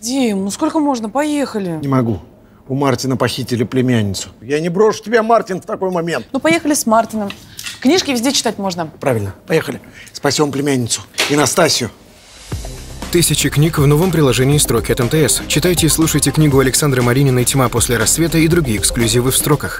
Дим, ну сколько можно? Поехали. Не могу. У Мартина похитили племянницу. Я не брошу тебя, Мартин, в такой момент. Ну поехали с Мартином. Книжки везде читать можно. Правильно, поехали. Спасем племянницу. И Настасью. Тысячи книг в новом приложении «Строки от МТС». Читайте и слушайте книгу Александра Марининой «Тьма после рассвета» и другие эксклюзивы в «Строках».